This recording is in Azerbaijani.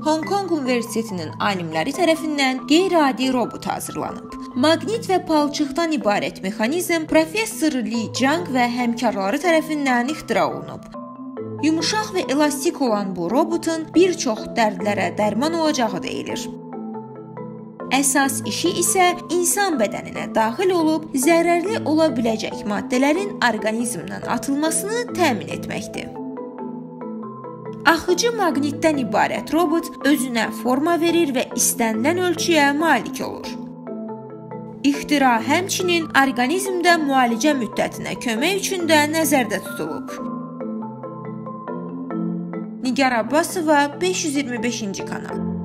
Hong Kong Universitetinin alimləri tərəfindən qeyri-adi robot hazırlanıb. Maqnit və palçıqdan ibarət mexanizm professor Li Jiang və həmkarları tərəfindən ixtira olunub. Yumşaq və elastik olan bu robotun bir çox dərdlərə dərman olacağı deyilir. Əsas işi isə insan bədəninə daxil olub zərərli ola biləcək maddələrin orqanizmdən atılmasını təmin etməkdir. Axıcı maqnitdən ibarət robot özünə forma verir və istənilən ölçüyə malik olur. İxtira həmçinin orqanizmdə müalicə müddətinə kömək üçün də nəzərdə tutulub. Nigar Abbasova 525-ci kanal